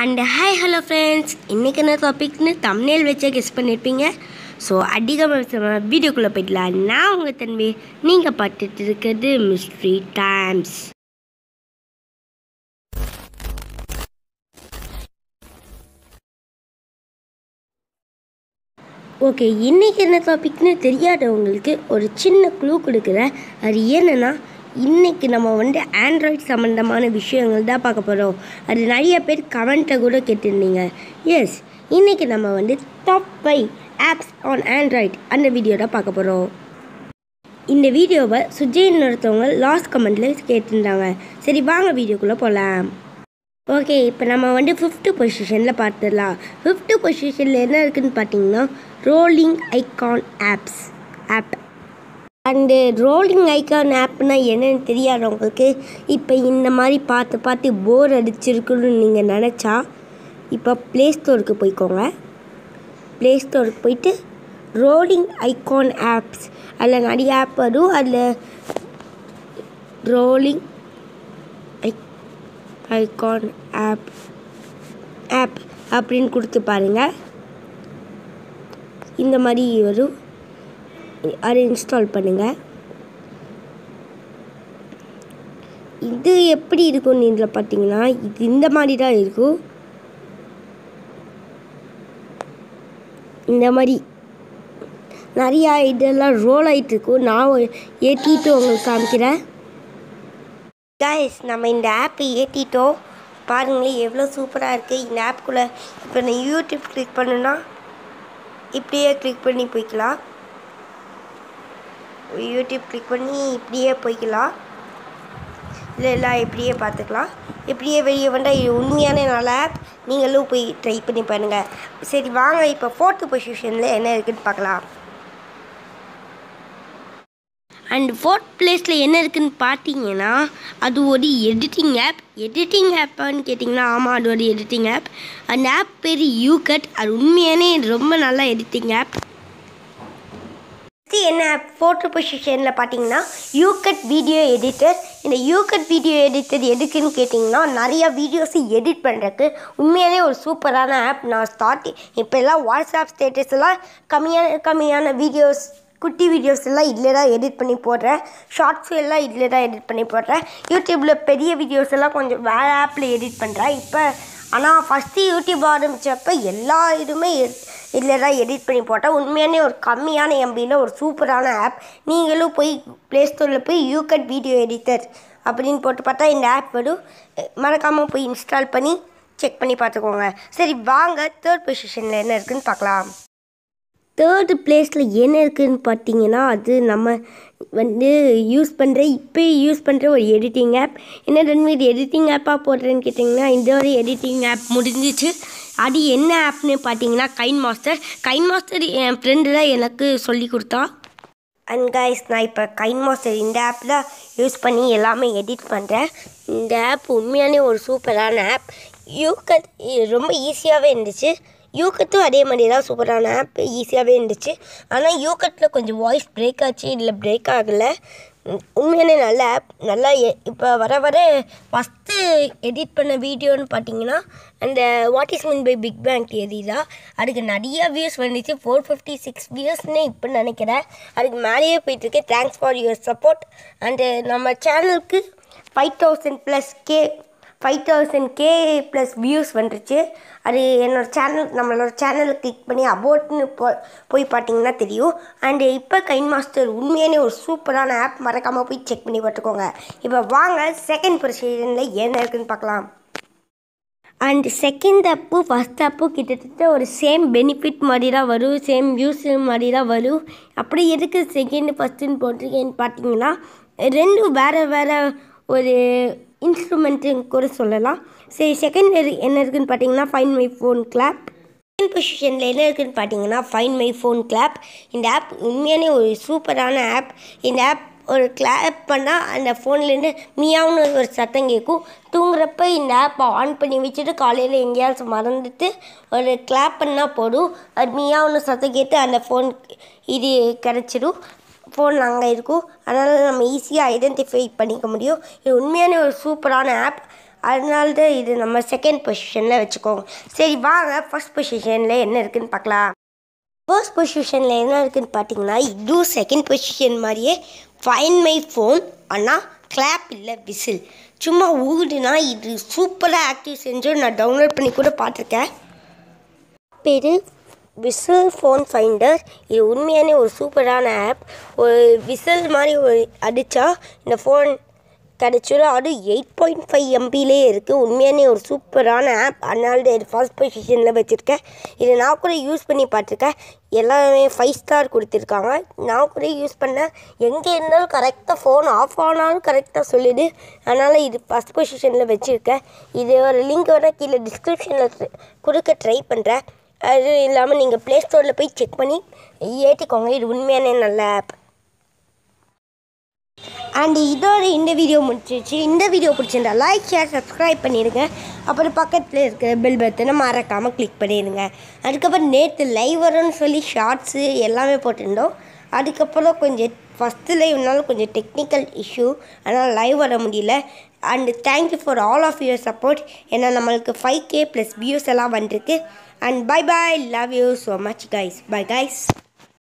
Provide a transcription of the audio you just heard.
And hi hello friends இன்றைக்கி என்ன டாபிக்னு தம்னேல் வச்சே கெஸ் பண்ணியிருப்பீங்க ஸோ அதிகமாக வீடியோக்குள்ளே போயிடலாம். நான் உங்கள் தன்மை நீங்கள் பார்த்துட்டு இருக்கிறது மிஸ்ட்ரி டைம்ஸ் ஓகே இன்றைக்கி என்ன டாபிக்னு தெரியாதவங்களுக்கு ஒரு சின்ன குழு கொடுக்குறேன். அது என்னென்னா இன்றைக்கி நம்ம வந்து ஆண்ட்ராய்ட் சம்மந்தமான விஷயங்கள் தான் பார்க்க போகிறோம் அது நிறைய பேர் கமெண்ட்டை கூட கேட்டிருந்தீங்க. எஸ் இன்றைக்கி நம்ம வந்து top five apps on Android அந்த வீடியோ தான் பார்க்க போகிறோம் இந்த வீடியோவை சுஜயின் ஒருத்தவங்க லாஸ்ட் கமெண்ட்டில் கேட்டிருந்தாங்க. சரி வாங்க வீடியோக்குள்ளே போகலாம் ஓகே இப்போ நம்ம வந்து ஃபிஃப்த்து பொசிஷனில் பார்த்துடலாம். ஃபிஃப்த்து பொசிஷனில் என்ன இருக்குதுன்னு பார்த்தீங்கன்னா rolling icon apps app and rolling icon Apna என்னன்னு தெரியாதவங்களுக்கு இப்போ இந்த மாதிரி பார்த்து பார்த்து போர் அடிச்சிருக்குன்னு நீங்கள் நினச்சா இப்போ ப்ளே ஸ்டோருக்கு போய்க்கோங்க. ப்ளே ஸ்டோருக்கு போயிட்டு ரோலிங் ஐகான் ஆப்ஸ் அதில் நிறைய ஆப் வரும் அதில் rolling I icon app app அப்படின்னு கொடுத்து பாருங்கள் இந்த மாதிரி வரும். அதை இன்ஸ்டால் பண்ணுங்கள் இது எப்படி இருக்கும்னு இதில் பார்த்தீங்கன்னா இது இந்த மாதிரி தான் இருக்கும். இந்த மாதிரி. நிறையா இதெல்லாம் ரோல் ஆகிட்டு இருக்கும். நான் ஏற்றிட்டு உங்களுக்கு காமிக்கிறேன். கைஸ் நம்ம இந்த ஆப்பை ஏற்றிட்டோம் பாருங்களேன் எவ்வளோ சூப்பராக இருக்குது இந்த ஆப்புக்குள்ளே இப்போ நான் யூடியூப் கிளிக் பண்ணுன்னா இப்படியே கிளிக் பண்ணி போய்க்கலாம். யூடியூப் கிளிக் பண்ணி இப்படியே போய்க்கலாம். இல்லை எல்லாம் இப்படியே பார்த்துக்கலாம். இப்படியே வெளியே வந்தால் இது உண்மையான நல்ல ஆப் நீங்களும் போய் ட்ரை பண்ணி பாருங்கள் சரி வாங்க இப்போ ஃபோர்த்து பொசிஷனில் என்ன இருக்குதுன்னு பார்க்கலாம். அண்ட் ஃபோர்த் பிளேஸில் என்ன இருக்குதுன்னு பார்த்தீங்கன்னா அது ஒரு எடிட்டிங் ஆப் எடிட்டிங் ஆப்பான்னு கேட்டிங்கன்னா ஆமாம் அது ஒரு எடிட்டிங் ஆப் அந்த ஆப் பேர் யூகட் அது உண்மையானே ரொம்ப நல்ல எடிட்டிங் ஆப் என்ன ஃபோட்டோ பொசிஷனில் பார்த்தீங்கன்னா யூகட் வீடியோ எடிட்டர் இந்த யூகட் வீடியோ எடிட்டர் எதுக்குன்னு கேட்டிங்கன்னா நிறையா வீடியோஸை எடிட் பண்ணுறதுக்கு உண்மையாலே ஒரு சூப்பரான ஆப் நான் ஸ்டார்ட் இப்போ எல்லாம் வாட்ஸ்அப் ஸ்டேட்டஸ் எல்லாம் கம்மியான கம்மியான வீடியோஸ் குட்டி வீடியோஸ் எல்லாம் இதில் தான் எடிட் பண்ணி போடுறேன். ஷார்ட்ஸ் எல்லாம் இதில் தான் எடிட் பண்ணி போடுறேன். யூடியூப்பில் பெரிய வீடியோஸ் எல்லாம் கொஞ்சம் வேறு ஆப்பில் எடிட் பண்ணுறேன் இப்போ ஆனால் ஃபஸ்ட்டு யூடியூப் ஆரம்பித்தப்ப எல்லா இதுவுமே இதில் தான் எடிட் பண்ணி போட்டால் உண்மையானே ஒரு கம்மியான எம்பியில் ஒரு சூப்பரான ஆப் நீங்களும் போய் ப்ளே ஸ்டோரில் போய் யூகட் வீடியோ எடிட்டர் அப்படின்னு போட்டு பார்த்தா இந்த ஆப் வரும். மறக்காமல் போய் இன்ஸ்டால் பண்ணி செக் பண்ணி பார்த்துக்கோங்க. சரி வாங்க தேர்ட் பொசிஷனில் என்ன இருக்குதுன்னு பார்க்கலாம். தேர்டு பிளேஸில் என்ன இருக்குதுன்னு பார்த்தீங்கன்னா அது நம்ம வந்து யூஸ் பண்ணுற இப்போ யூஸ் பண்ணுற ஒரு எடிட்டிங் ஆப் என்ன ரெண்டு எடிட்டிங் ஆப்பாக போடுறேன்னு கேட்டிங்கன்னா இந்த ஒரு எடிட்டிங் ஆப் முடிஞ்சிச்சு. அது என்ன ஆப்னு பார்த்தீங்கன்னா கைன் மாஸ்டர் கைன் மாஸ்டர் என் ஃப்ரெண்டு தான் எனக்கு சொல்லி கொடுத்தா அண்ட் கைஸ் நான் இப்போ கைன் மாஸ்டர் இந்த ஆப் தான் யூஸ் பண்ணி எல்லாமே எடிட் பண்ணுறேன் இந்த ஆப் உண்மையானே ஒரு சூப்பரான ஆப் யூகத் ரொம்ப ஈஸியாகவே இருந்துச்சு. யூகத்தும் அதே மாதிரி தான் சூப்பரான ஆப் ஈஸியாகவே இருந்துச்சு. ஆனால் யூகத்தில் கொஞ்சம் வாய்ஸ் பிரேக் ஆச்சு. இல்லை பிரேக் ஆகலை. உண்மையானே நல்ல ஆப் நல்லா இப்போ வர வர ஃபஸ்ட்டு எடிட் பண்ண வீடியோன்னு பார்த்தீங்கன்னா அந்த what is mean by big bang தேதி தான். அதுக்கு நிறையா வியூஸ் வந்துச்சு. ஃபோர் ஃபிஃப்டி சிக்ஸ் வியூஸ்னு இப்போ நினைக்கிறேன். அதுக்கு மேலேயே போயிட்டுருக்கு. Thanks for your support and நம்ம சேனலுக்கு five thousand plus K five thousand K plus views வந்துருச்சு. அது என்னோடய சேனல் நம்மளோட சேனலை கிளிக் பண்ணி அபோட்னு போ போய் பார்த்தீங்கன்னா தெரியும். அண்டு இப்போ கைன் மாஸ்டர் உண்மையானே ஒரு சூப்பரான ஆப் மறக்காமல் போய் செக் பண்ணி பார்த்துக்கோங்க. இப்போ வாங்க செகண்ட் பொசிஷனில் என்ன இருக்குதுன்னு பார்க்கலாம். And second app first app கிட்டத்தட்ட ஒரு சேம் பெனிஃபிட் மாதிரி தான் வரும் சேம் வியூஸ் மாதிரி தான் வரும். அப்படி எதுக்கு செகண்ட் ஃபஸ்ட்டுன்னு போட்டிருக்கேன்னு பார்த்தீங்கன்னா ரெண்டும் வேறு வேறு ஒரு இன்ஸ்ட்ருமெண்ட்டுன்னு கூட சொல்லலாம். சரி செகண்ட் என்ன இருக்குதுன்னு பார்த்தீங்கன்னா find my phone clap second பொசிஷனில் என்ன இருக்குதுன்னு பார்த்தீங்கன்னா ஃபைன் மை ஃபோன் கிளாப் இந்த ஆப் உண்மையானே ஒரு சூப்பரான ஆப் இந்த ஆப் ஒரு கிளாப் பண்ணால் அந்த ஃபோன்லேருந்து மியாவுன்னு ஒரு சத்தம் கேட்கும் தூங்குறப்ப இந்த ஆப்பை ஆன் பண்ணி வச்சுட்டு காலையில் எங்கேயாச்சும் மறந்துட்டு ஒரு கிளாப் பண்ணால் போடும் அது மியாவுன்னு சத்தம் கேட்டு அந்த ஃபோன் இது கிடச்சிடும். ஃபோன் அங்கே இருக்கும். அதனால் நம்ம ஈஸியாக ஐடென்டிஃபை பண்ணிக்க முடியும். இது உண்மையான ஒரு சூப்பரான ஆப் அதனால தான் இது நம்ம செகண்ட் பொசிஷனில் வச்சுக்கோங்க. சரி வாங்க ஃபர்ஸ்ட் பொசிஷனில் என்ன இருக்குன்னு பார்க்கலாம். ஃபர்ஸ்ட் பொசிஷனில் என்ன இருக்குதுன்னு பார்த்தீங்கன்னா இதுவும் செகண்ட் பொசிஷன் மாதிரியே ஃபைன் மை ஃபோன் ஆனால் கிளாப் இல்லை விசில் சும்மா ஊடுனா இது சூப்பராக ஆக்டிவ் செஞ்சு நான் டவுன்லோட் பண்ணி கூட பார்த்துருக்கேன். பேர்? Whistle phone finder. இது உண்மையானே ஒரு சூப்பரான ஆப். ஒரு விசில் மாதிரி ஒரு அடித்தா இந்த ஃபோன் கிடச்சிடும் அது எயிட் பாயிண்ட் ஃபைவ் எம்பிலே இருக்குது உண்மையானே ஒரு சூப்பரான ஆப். அதனால இது ஃபர்ஸ்ட் பொசிஷனில் வச்சுருக்கேன். இதை நான் கூட யூஸ் பண்ணி பார்த்துருக்கேன். எல்லாமே ஃபைவ் ஸ்டார் கொடுத்துருக்காங்க. நான் கூட யூஸ் பண்ணேன். எங்கே இருந்தாலும் கரெக்டாக ஃபோன் ஆஃப் ஆனாலும் கரெக்டாக சொல்லிடு. அதனால் இது ஃபஸ்ட் பொசிஷனில் வச்சுருக்கேன். இது ஒரு லிங்க் வேணால் கீழே டிஸ்கிரிப்ஷனில் கொடுக்க ட்ரை பண்ணுறேன் அது இல்லாமல் நீங்கள் ப்ளே ஸ்டோரில் போய் செக் பண்ணி ஏற்றிக்கோங்க இது உண்மையான நல்ல ஆப் அண்ட் இதோட இந்த வீடியோ முடிச்சிருச்சு இந்த வீடியோ பிடிச்சிருந்தா லைக் ஷேர் சப்ஸ்கிரைப் பண்ணிடுங்க. அப்புறம் பக்கத்தில் இருக்கிற பெல் பட்டனை மறக்காமல் கிளிக் பண்ணிடுங்க. அதுக்கப்புறம் நேற்று லைவ் வரும்னு சொல்லி ஷார்ட்ஸு எல்லாமே போட்டிருந்தோம். அதுக்கப்புறம் கொஞ்சம் ஃபஸ்ட்டு லைவ்னால கொஞ்சம் டெக்னிக்கல் இஷ்யூ அதனால் லைவ் வர முடியல. And thank you for all of your support ஏன்னா நம்மளுக்கு ஃபைவ் கே ப்ளஸ் வியூஸ் எல்லாம் வந்திருக்கு. And bye bye love you so much guys bye guys